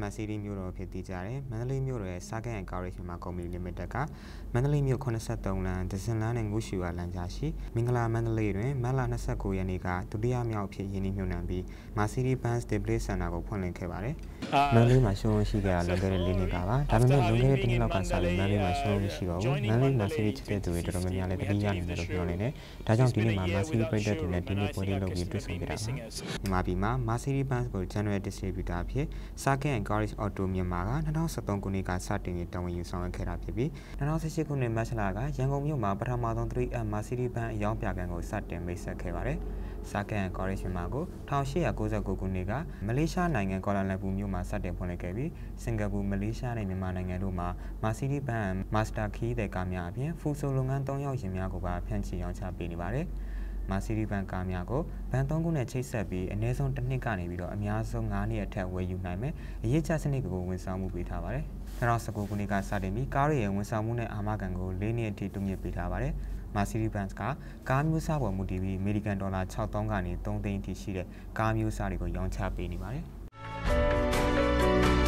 မစီရီမြို့တော်ဖြစ်တည်ကြတယ်မန္တလေးမြို့တော်ရဲ့စားကန်ကာရီရှင်မာကုမ္ပဏီလီမိတက်ကမန္တလေးမြို့83လမ်းဒဇင်လမ်းနဲ့ငုရှူဝါလမ်းကြားရှိမင်္ဂလာမန္တလေးတွင်မတ်လ29ရက်နေ့ကဒုတိယမြောက်ဖြစ်ရင်းနှီးမြှုပ်နှံပြီးမာစီရီဘန်စ်ဒီပလေးစင်တာကိုဖွင့်လှစ်ခဲ့ပါတယ်မန္တလေးမှာရှုံးရှိခဲ့တာလွန်ခဲ့တဲ့၄နှစ်ကပါဒါပေမဲ့လွန်ခဲ့တဲ့တစ်နှစ်လောက်ကစပြီးမန္တလေးမှာရှုံးမရှိပါဘူးမန္တလေးမာစီရီချစ်တဲ့သူတွေတော်တော်များများလည်းတတိယနေတယ်လို့ပြောနေတယ်ဒါကြောင့်ဒီနေ့မှာမာစီရီပိတ်သက်တွေနဲ့ဒီနေ့ပွဲလေးလုပ်ပြီးတွေ့ဆုံခဲ့တာပါမြန်မာပြည်မှာမာစီရီဘန်စ်ကို General Distributor ဖြစ်စားကန် Encourage Auto မြန်မာက2013ခုနှစ်ကစတင်တာဝန်ယူဆောင်ရွက်ခဲ့တာဖြစ်ပြီး2018ခုနှစ်မတ်လကရန်ကုန်မြို့မှာပထမဆုံး 3M Mercedes Benz အယောင်ပြကန်ကိုစတင်မိတ်ဆက်ခဲ့ပါတယ်။စာကန်ကော်ရေးရှင်မာကို1899ခုနှစ်ကမလေးရှားနိုင်ငံကွာလာလမ်ပူမြို့မှာစတင်ဖွင့်လှစ်ခဲ့ပြီးစင်ကာပူမလေးရှားနဲ့မြန်မာနိုင်ငံတို့မှာ Mercedes Benz Master Key တဲ့ကားများအပြင်ဖူဆိုလုပ်ငန်း၃ရောက်ရှင်များကိုပါဖြန့်ချီရောင်းချပေးနေပါတယ်။ မာစီရီဘန်ကားများကိုဘန်၃ခုနဲ့ချိတ်ဆက်ပြီးအနည်းဆုံးတစ်နှစ်ကနေပြီးတော့အများဆုံး9နှစ်အထက်ဝယ်ယူနိုင်မယ်အရေးချစနစ်ကိုဝန်ဆောင်မှုပေးထားပါတယ်2019ခုနှစ်ကစတင်ပြီးကားတွေရဲ့ဝန်ဆောင်မှုနဲ့အာမခံကို၄နှစ်အထိတုံ့ပြန်ပေးထားပါတယ်။ Mercedes-Benz ကကားမျိုးစားပေါ်မူတည်ပြီး American ဒေါ်လာ6000ကနေ3သိန်းအထိရှိတဲ့ကားမျိုးစားတွေကိုရောင်းချပေးနေပါတယ်။